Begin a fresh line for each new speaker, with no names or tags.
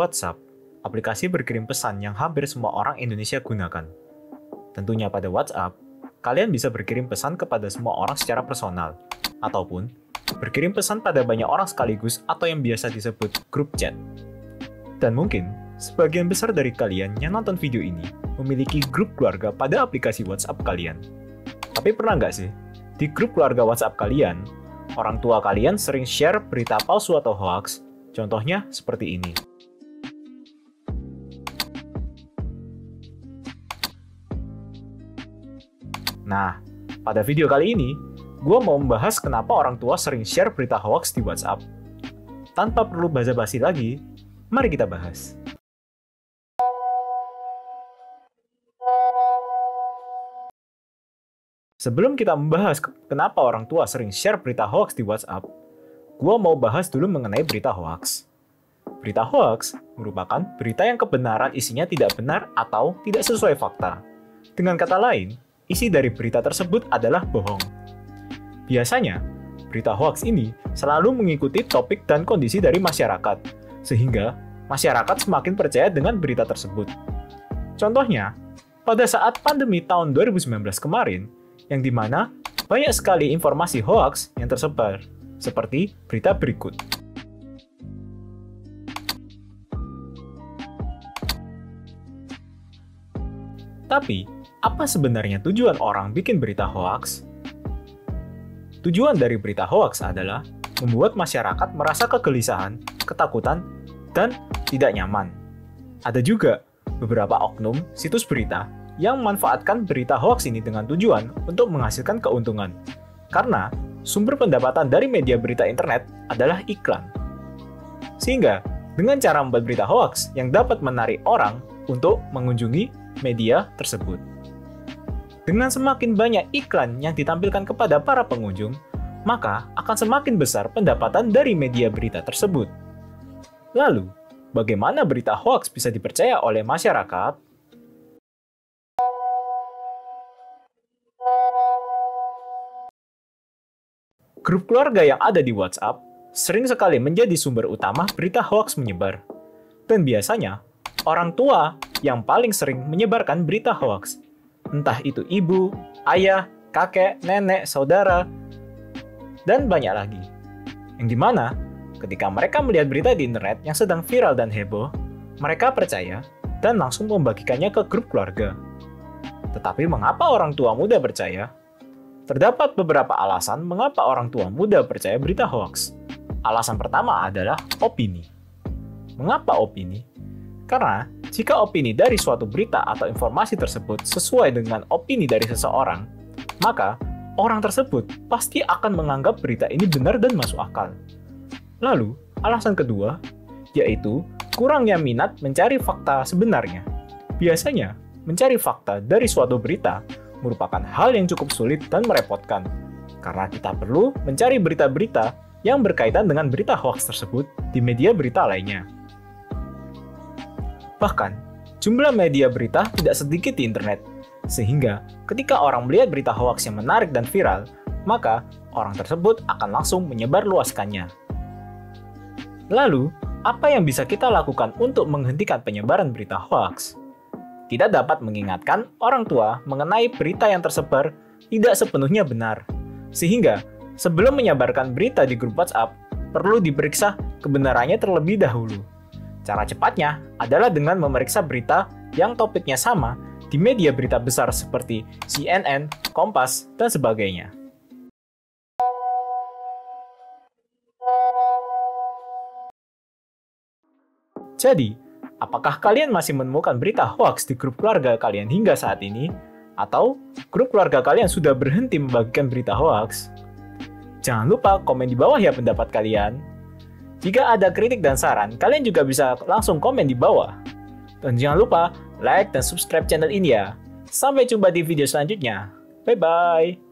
WhatsApp, aplikasi berkirim pesan yang hampir semua orang Indonesia gunakan. Tentunya pada WhatsApp, kalian bisa berkirim pesan kepada semua orang secara personal, ataupun berkirim pesan pada banyak orang sekaligus atau yang biasa disebut grup chat. Dan mungkin, sebagian besar dari kalian yang nonton video ini memiliki grup keluarga pada aplikasi WhatsApp kalian. Tapi pernah nggak sih, di grup keluarga WhatsApp kalian, orang tua kalian sering share berita palsu atau hoax Contohnya seperti ini. Nah, pada video kali ini, gue mau membahas kenapa orang tua sering share berita hoax di WhatsApp. Tanpa perlu basa-basi lagi, mari kita bahas. Sebelum kita membahas kenapa orang tua sering share berita hoax di WhatsApp, Gua mau bahas dulu mengenai berita hoax. Berita hoax merupakan berita yang kebenaran isinya tidak benar atau tidak sesuai fakta. Dengan kata lain, isi dari berita tersebut adalah bohong. Biasanya, berita hoax ini selalu mengikuti topik dan kondisi dari masyarakat, sehingga masyarakat semakin percaya dengan berita tersebut. Contohnya, pada saat pandemi tahun 2019 kemarin, yang di mana banyak sekali informasi hoax yang tersebar seperti berita berikut. Tapi, apa sebenarnya tujuan orang bikin berita hoax? Tujuan dari berita hoax adalah membuat masyarakat merasa kegelisahan, ketakutan, dan tidak nyaman. Ada juga beberapa oknum situs berita yang memanfaatkan berita hoax ini dengan tujuan untuk menghasilkan keuntungan. Karena sumber pendapatan dari media berita internet adalah iklan. Sehingga, dengan cara membuat berita hoax yang dapat menarik orang untuk mengunjungi media tersebut. Dengan semakin banyak iklan yang ditampilkan kepada para pengunjung, maka akan semakin besar pendapatan dari media berita tersebut. Lalu, bagaimana berita hoax bisa dipercaya oleh masyarakat? Grup keluarga yang ada di WhatsApp sering sekali menjadi sumber utama berita hoax menyebar. Dan biasanya, orang tua yang paling sering menyebarkan berita hoax. Entah itu ibu, ayah, kakek, nenek, saudara, dan banyak lagi. Yang di mana, ketika mereka melihat berita di internet yang sedang viral dan heboh, mereka percaya dan langsung membagikannya ke grup keluarga. Tetapi mengapa orang tua muda percaya Terdapat beberapa alasan mengapa orang tua muda percaya berita hoax. Alasan pertama adalah opini. Mengapa opini? Karena jika opini dari suatu berita atau informasi tersebut sesuai dengan opini dari seseorang, maka orang tersebut pasti akan menganggap berita ini benar dan masuk akal. Lalu, alasan kedua yaitu kurangnya minat mencari fakta sebenarnya. Biasanya, mencari fakta dari suatu berita merupakan hal yang cukup sulit dan merepotkan, karena kita perlu mencari berita-berita yang berkaitan dengan berita hoax tersebut di media berita lainnya. Bahkan, jumlah media berita tidak sedikit di internet, sehingga ketika orang melihat berita hoax yang menarik dan viral, maka orang tersebut akan langsung menyebar luaskannya. Lalu, apa yang bisa kita lakukan untuk menghentikan penyebaran berita hoax? tidak dapat mengingatkan orang tua mengenai berita yang tersebar tidak sepenuhnya benar. Sehingga, sebelum menyebarkan berita di grup WhatsApp, perlu diperiksa kebenarannya terlebih dahulu. Cara cepatnya adalah dengan memeriksa berita yang topiknya sama di media berita besar seperti CNN, Kompas, dan sebagainya. Jadi, Apakah kalian masih menemukan berita hoax di grup keluarga kalian hingga saat ini? Atau grup keluarga kalian sudah berhenti membagikan berita hoax? Jangan lupa komen di bawah ya pendapat kalian. Jika ada kritik dan saran, kalian juga bisa langsung komen di bawah. Dan jangan lupa like dan subscribe channel ini ya. Sampai jumpa di video selanjutnya. Bye-bye.